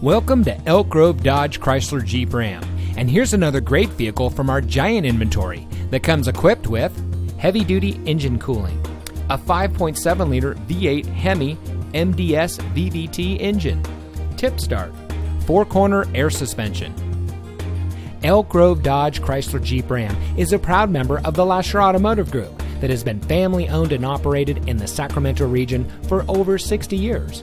Welcome to Elk Grove Dodge Chrysler Jeep Ram. And here's another great vehicle from our giant inventory that comes equipped with heavy duty engine cooling, a 5.7 liter V8 Hemi MDS VVT engine, tip start, four corner air suspension. Elk Grove Dodge Chrysler Jeep Ram is a proud member of the Lasher Automotive Group that has been family owned and operated in the Sacramento region for over 60 years.